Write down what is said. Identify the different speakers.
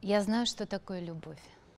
Speaker 1: Я знаю, что такое любовь.